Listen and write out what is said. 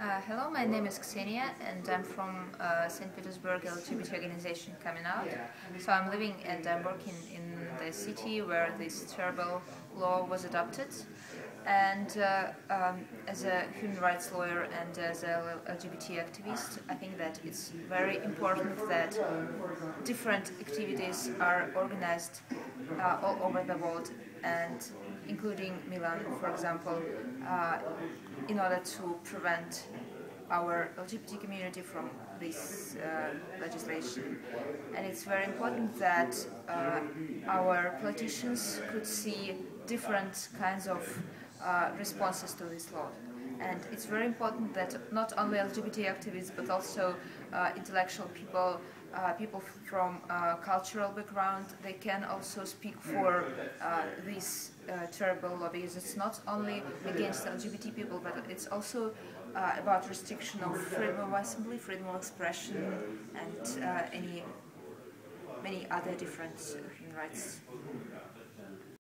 Uh, hello, my name is Kseniya and I'm from uh, St. Petersburg LGBT organization Coming Out. So I'm living and I'm working in the city where this terrible law was adopted. And uh, um, as a human rights lawyer and as a LGBT activist, I think that it's very important that different activities are organized uh, all over the world and including Milan, for example, uh, in order to prevent our LGBT community from this uh, legislation. And it's very important that uh, our politicians could see different kinds of uh, responses to this law. And it's very important that not only LGBT activists but also uh, intellectual people, uh, people from uh, cultural background, they can also speak for uh, this uh, terrible because it's not only against LGBT people but it's also uh, about restriction of freedom of assembly, freedom of expression and any many other different human rights.